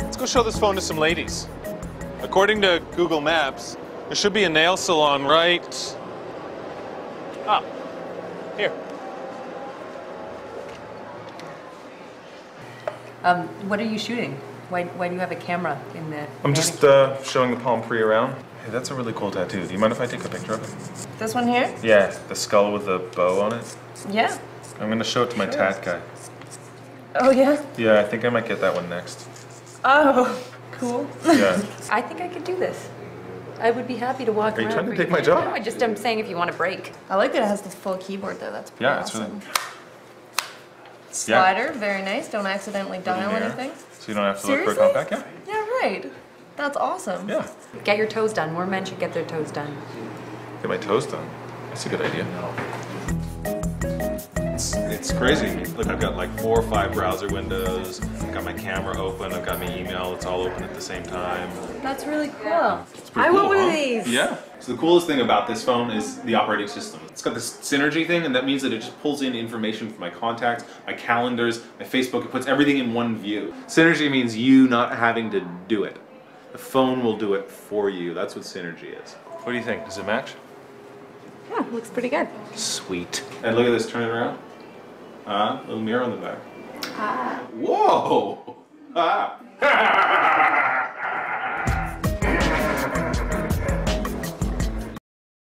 Let's go show this phone to some ladies. According to Google Maps, there should be a nail salon right. Ah, here. Um, what are you shooting? Why, why do you have a camera in the? I'm just uh, showing the Palm Pre around. Hey, that's a really cool tattoo. Do you mind if I take a picture of it? This one here? Yeah, the skull with the bow on it. Yeah. I'm gonna show it to my tat guy. Oh yeah. Yeah, I think I might get that one next. Oh, cool. Yeah. I think I could do this. I would be happy to walk Are you around. trying to take my job? No. I just I'm saying if you want a break. I like that it has the full keyboard though. That's pretty Yeah, it's awesome. really. Slider, very nice. Don't accidentally dial anything. So you don't have to look for a compact? Yeah. Yeah, right. That's awesome. Yeah. Get your toes done. More men should get their toes done. Get my toes done. That's a good idea. It's, it's crazy. Look, I've got like four or five browser windows. I've got my camera open. I've got my email. It's all open at the same time. That's really cool. It's pretty I want cool, one of these. Yeah. So the coolest thing about this phone is the operating system. It's got this synergy thing, and that means that it just pulls in information from my contacts, my calendars, my Facebook. It puts everything in one view. Synergy means you not having to do it. The phone will do it for you. That's what synergy is. What do you think? Does it match? Yeah, looks pretty good. Sweet. And look at this. Turn it around. Ah, little mirror on the back. Ah. Whoa! Ah.